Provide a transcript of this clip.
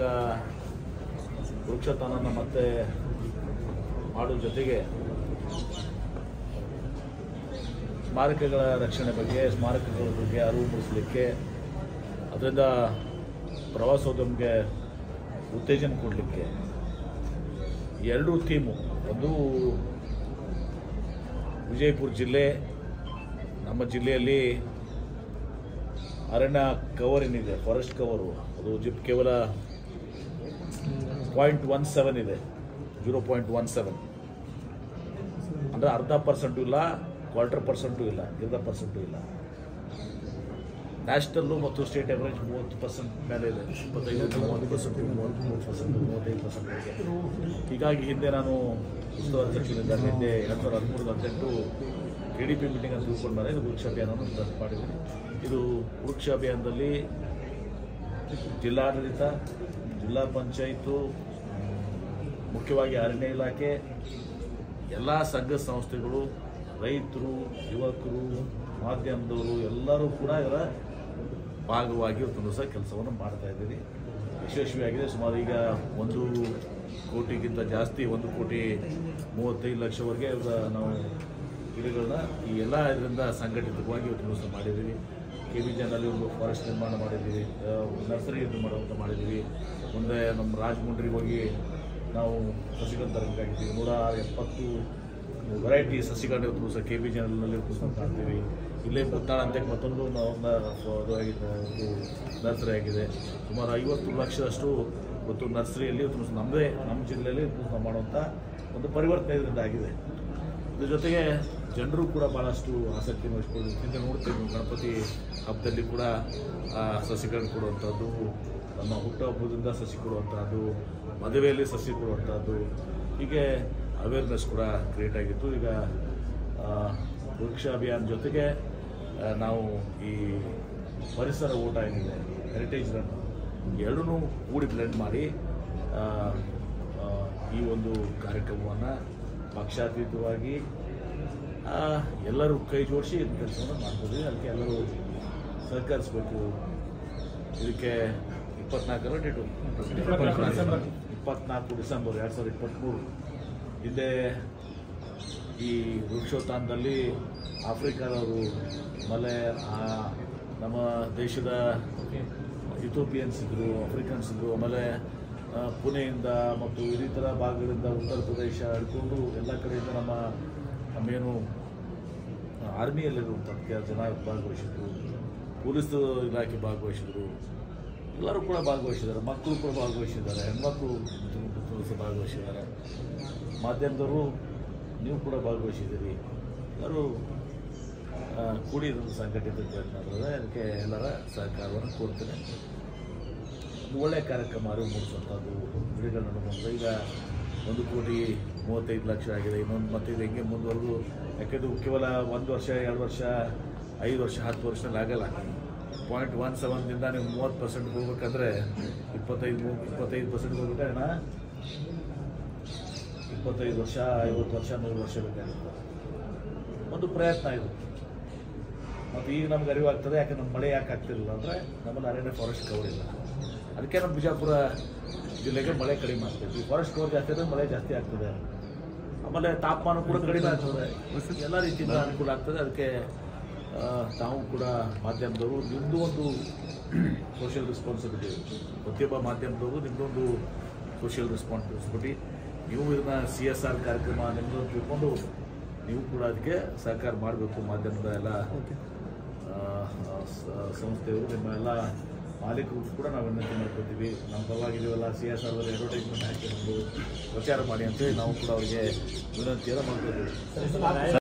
ಈಗ ಮತ್ತೆ ಮಾಡೋ ಜೊತೆಗೆ ಸ್ಮಾರಕಗಳ ರಕ್ಷಣೆ ಬಗ್ಗೆ, ಸ್ಮಾರಕಗಳ ಬಗ್ಗೆ ಅರಿವು ಮೂಡಿಸಲಿಕ್ಕೆ ಅದರಿಂದ ಪ್ರವಾಸೋದ್ಯಮಕ್ಕೆ ಉತ್ತೇಜನ ಕೊಡಲಿಕ್ಕೆ ಎರಡು ಥೀಮು. ಒಂದು ವಿಜಯಪುರ ಜಿಲ್ಲೆ, ನಮ್ಮ ಜಿಲ್ಲೆಯಲ್ಲಿ ಅರಣ್ಯ ಕವರ್ ಏನಿದೆ ಫಾರೆಸ್ಟ್ ಕವರು ಅದು ಜಿಪ್ ಕೇವಲ ಪಾಯಿಂಟ್ ಒನ್ ಸೆವೆನ್ ಇದೆ. ಜೀರೋ ಪಾಯಿಂಟ್ ಒನ್ ಸೆವೆನ್ ಅಂದರೆ ಅರ್ಧ ಪರ್ಸೆಂಟು ಇಲ್ಲ ಕ್ವಾರ್ಟರ್ ಪರ್ಸೆಂಟು ಇಲ್ಲ ಅರ್ಧ ಪರ್ಸೆಂಟು ಇಲ್ಲ. ನ್ಯಾಷನಲ್ಲು ಮತ್ತು ಸ್ಟೇಟ್ ಎವರೇಜ್ ಮೂವತ್ತು ಪರ್ಸೆಂಟ್ ಮೇಲೆ ಇದೆ. ಇಪ್ಪತ್ತೈದು, ಮೂವತ್ತು ಪರ್ಸೆಂಟ್ ಮೂವತ್ತ್ಮೂರು ಪರ್ಸೆಂಟ್ ಮೂವತ್ತೈದು ಪರ್ಸೆಂಟ್ ಹೀಗಾಗಿ ಹಿಂದೆ ನಾನು ಉಸ್ತುವಾರಿ ಸಚಿವರಿಂದ ಹಿಂದೆ ಎರಡು ಸಾವಿರದ ಹದಿಮೂರು ಹದಿನೆಂಟು ಎ ಡಿ ಪಿ ಮೀಟಿಂಗ್ ಅಂತ ತಿಳ್ಕೊಂಡು ಬಂದರೆ ಇದು ವೃಕ್ಷ ಅಭಿಯಾನವನ್ನು ಸ್ಟಾರ್ಟ್ ಮಾಡಿದ್ದೀನಿ ಇದು ವೃಕ್ಷ ಅಭಿಯಾನದಲ್ಲಿ ಜಿಲ್ಲಾಡಳಿತ ಜಿಲ್ಲಾ ಪಂಚಾಯಿತು ಮುಖ್ಯವಾಗಿ ಅರಣ್ಯ ಇಲಾಖೆ, ಎಲ್ಲ ಸಂಘ ಸಂಸ್ಥೆಗಳು, ರೈತರು, ಯುವಕರು, ಮಾಧ್ಯಮದವರು, ಎಲ್ಲರೂ ಕೂಡ ಇದರ ಭಾಗವಾಗಿ ಒಂದು ಸಹ ಕೆಲಸವನ್ನು ಮಾಡ್ತಾ ಇದ್ದೀರಿ. ಯಶಸ್ವಿಯಾಗಿದೆ. ಸುಮಾರು ಈಗ ಒಂದು ಕೋಟಿಗಿಂತ ಜಾಸ್ತಿ, ಒಂದು ಕೋಟಿ ಮೂವತ್ತೈದು ಲಕ್ಷವರೆಗೆ ನಾವು ಗಿಡಗಳನ್ನ ಈ ಎಲ್ಲ ಇದರಿಂದ ಸಂಘಟಿತವಾಗಿ ಇವತ್ತು ದಿವಸ ಮಾಡಿದ್ದೀವಿ. ಕೆ ಬಿ ಜನಲ್ಲಿ ಒಂದು ಫಾರೆಸ್ಟ್ ನಿರ್ಮಾಣ ಮಾಡಿದ್ದೀವಿ ನರ್ಸರಿ ಇದು ಮಾಡುವಂಥ ಮಾಡಿದ್ದೀವಿ. ಮುಂದೆ ನಮ್ಮ ರಾಜಮುಂಡ್ರಿಗೆ ಹೋಗಿ ನಾವು ಸಸಿಗಳನ್ನು ತರಬೇಕಾಗಿದ್ದೀವಿ ನೂರ ಎಪ್ಪತ್ತು ವೆರೈಟಿ ಇವತ್ತು ದಿವಸ ಕೆ ಬಿ ಜನಲ್ನಲ್ಲಿ ಪುಸ್ತಕ ಕಾಣ್ತೀವಿ. ಇಲ್ಲೇ ಪುತ್ತಾಳ ಅಂತ ಮತ್ತೊಂದು ನಾವು ಒಂದು ನರ್ಸರಿ ಆಗಿದೆ. ಸುಮಾರು ಐವತ್ತು ಲಕ್ಷದಷ್ಟು ಇವತ್ತು ನರ್ಸರಿಯಲ್ಲಿ ನಮ್ಮದೇ ನಮ್ಮ ಜಿಲ್ಲೆಯಲ್ಲಿ ದಿವಸ ಮಾಡುವಂಥ ಒಂದು ಪರಿವರ್ತನೆ ಇದರಿಂದ ಆಗಿದೆ. ಇದ್ರ ಜೊತೆಗೆ ಜನರು ಕೂಡ ಭಾಳಷ್ಟು ಆಸಕ್ತಿ ವಹಿಸ್ಕೊಂಡು ಯಾಕೆಂದರೆ ನೋಡ್ತೀವಿ ಗಣಪತಿ ಹಬ್ಬದಲ್ಲಿ ಕೂಡ ಸಸಿ ಸಸಿಗಳನ್ನು ಕೊಡುವಂಥದ್ದು ನಮ್ಮ ಹುಟ್ಟುಹಬ್ಬದಿಂದ ಸಸಿ ಕೊಡುವಂಥದ್ದು ಮದುವೆಯಲ್ಲಿ ಸಸಿ ಕೊಡುವಂಥದ್ದು ಹೀಗೆ ಅವೇರ್ನೆಸ್ ಕೂಡ ಕ್ರಿಯೇಟ್ ಆಗಿತ್ತು. ಈಗ ವೃಕ್ಷ ಅಭಿಯಾನ ಜೊತೆಗೆ ನಾವು ಈ ಪರಿಸರ ಊಟ ಏನಿದೆ ಹೆರಿಟೇಜ್ ರನ್ ಎರಡನ್ನೂ ಕೂಡಿ ಬ್ಲೆಂಡ್ ಮಾಡಿ ಈ ಒಂದು ಕಾರ್ಯಕ್ರಮವನ್ನು ಪಕ್ಷಾತೀತವಾಗಿ ಎಲ್ಲರೂ ಕೈ ಜೋಡಿಸಿ ಇದು ಕೆಲಸವನ್ನು ಮಾಡ್ತೀವಿ ಅದಕ್ಕೆ ಎಲ್ಲರೂ ಸಹಕರಿಸಬೇಕು. ಇದಕ್ಕೆ ಇಪ್ಪತ್ನಾಲ್ಕರ ಡೇಟು ಇಪ್ಪತ್ನಾಲ್ಕು ಡಿಸೆಂಬರ್, ಎರಡು ಸಾವಿರದ ಇಪ್ಪತ್ತ್ಮೂರು ಹಿಂದೆ ಈ ವೃಕ್ಷೋತ್ಥಾನದಲ್ಲಿ ಆಫ್ರಿಕಾದವರು, ಮಲೆ ನಮ್ಮ ದೇಶದ ಇಥೋಪಿಯನ್ಸ್ ಇದ್ದರು ಆಫ್ರಿಕನ್ಸ್ ಇದ್ದರು ಆಮೇಲೆ ಪುಣೆಯಿಂದ ಮತ್ತು ಇನ್ನಿತರ ಭಾಗಗಳಿಂದ ಉತ್ತರ ಪ್ರದೇಶ ಹಿಡ್ಕೊಂಡು ಎಲ್ಲ ಕಡೆಯಿಂದ ನಮ್ಮ ನಮ್ಮೇನು ಆರ್ಮಿಯಲ್ಲಿರುವಂಥ ಜನ ಭಾಗವಹಿಸಿದ್ರು, ಪೊಲೀಸ್ ಇಲಾಖೆ ಭಾಗವಹಿಸಿದ್ರು, ಎಲ್ಲರೂ ಕೂಡ ಭಾಗವಹಿಸಿದ್ದಾರೆ, ಮಕ್ಕಳು ಕೂಡ ಭಾಗವಹಿಸಿದ್ದಾರೆ, ಹೆಣ್ಮಕ್ಳು ಭಾಗವಹಿಸಿದ್ದಾರೆ. ಮಾಧ್ಯಮದವರು, ನೀವು ಕೂಡ ಭಾಗವಹಿಸಿದ್ದೀರಿ. ಎಲ್ಲರೂ ಕೂಡಿ ಸಂಘಟಿತ ಪ್ರಯತ್ನ ಅದಕ್ಕೆ ಎಲ್ಲರ ಸಹಕಾರವನ್ನು ಕೋರ್ತೇನೆ. ಒಳ್ಳೆಯ ಕಾರ್ಯಕ್ರಮ ಅರಿವು ಮೂಡಿಸುವಂಥದ್ದು ಗಿಡಗಳ ನಡುವಂಥ ಈಗ ಒಂದು ಕೋಟಿ ಮೂವತ್ತೈದು ಲಕ್ಷ ಆಗಿದೆ. ಇನ್ನೊಂದು ಮತ್ತು ಇದು ಹೆಂಗೆ ಮುಂದುವರೆದು ಯಾಕೆಂದ್ರೆ ಕೇವಲ ಒಂದು ವರ್ಷ, ಎರಡು ವರ್ಷ, ಐದು ವರ್ಷ, ಹತ್ತು ವರ್ಷದಲ್ಲಿ ಆಗಲ್ಲ. ಪಾಯಿಂಟ್ ಒನ್ ಸೆವೆನ್ದಿಂದ ನೀವು ಮೂವತ್ತು ಪರ್ಸೆಂಟ್ ಹೋಗ್ಬೇಕಂದ್ರೆ ಇಪ್ಪತ್ತೈದು ಇಪ್ಪತ್ತೈದು ಪರ್ಸೆಂಟ್ಗೆ ಹೋಗ್ಬೇಕಾದ್ರೆ ಇಪ್ಪತ್ತೈದು ವರ್ಷ, ಐವತ್ತು ವರ್ಷ, ನೂರು ವರ್ಷ ಬೇಕಾಗುತ್ತೆ. ಒಂದು ಪ್ರಯತ್ನ ಇದು. ಮತ್ತು ಈಗ ನಮ್ಗೆ ಅರಿವಾಗ್ತದೆ ಯಾಕೆ ನಮ್ಮ ಮಳೆ ಯಾಕೆ ಆಗ್ತಿರಲಿಲ್ಲ ಅಂದರೆ ನಮ್ಮಲ್ಲಿ ಅರಣ್ಯ ಫಾರೆಸ್ಟ್ ಕವರ್ ಇಲ್ಲ. ಅದಕ್ಕೆ ನಮ್ಮ ಬಿಜಾಪುರ ಜಿಲ್ಲೆಗೆ ಮಳೆ ಕಡಿಮೆ ಆಗ್ತದೆ. ಈ ಫಾರೆಸ್ಟ್ ಕವರ್ ಜಾಸ್ತಿ ಆದರೆ ಮಳೆ ಜಾಸ್ತಿ ಆಗ್ತದೆ. ಆಮೇಲೆ ತಾಪಮಾನ ಕೂಡ ಕಡಿಮೆ ಆಗ್ತದೆ. ಎಲ್ಲ ರೀತಿಯಿಂದ ಅನುಕೂಲ ಆಗ್ತದೆ. ಅದಕ್ಕೆ ತಾವು ಕೂಡ ಮಾಧ್ಯಮದವರು ನಿಮ್ಮದು ಒಂದು ಸೋಷಿಯಲ್ ರೆಸ್ಪಾನ್ಸಿಬಿಲಿಟಿ ಪ್ರತಿಯೊಬ್ಬ ಮಾಧ್ಯಮದವರು ನಿಮ್ಮದೊಂದು ಸೋಷಿಯಲ್ ರೆಸ್ಪಾನ್ಸಿಬಿಲಿಟಿ ನೀವು ಇದನ್ನ ಸಿ ಎಸ್ ಆರ್ ಕಾರ್ಯಕ್ರಮ ನಿಮ್ಮದೊಂದು ತಿಳ್ಕೊಂಡು ನೀವು ಕೂಡ ಅದಕ್ಕೆ ಸಹಕಾರ ಮಾಡಬೇಕು ಮಾಧ್ಯಮದ ಎಲ್ಲ ಸಂಸ್ಥೆಯವರು ನಿಮ್ಮ ಎಲ್ಲ ಮಾಲೀಕರು ಕೂಡ ನಾವು ವಿನಂತಿ ಮಾಡ್ಕೊತೀವಿ. ನಮ್ಮ ಪರವಾಗಿ ನೀವೆಲ್ಲ ಸಿ ಎಸ್ ಆರ್ ಅಡ್ವರ್ಟೈಸ್ಮೆಂಟ್ ಹಾಕಿ ಒಂದು ಪ್ರಚಾರ ಮಾಡಿ ಅಂತೇಳಿ ನಾವು ಕೂಡ ಅವರಿಗೆ ವಿನಂತಿಯನ್ನು ಮಾಡ್ಕೊತೀವಿ.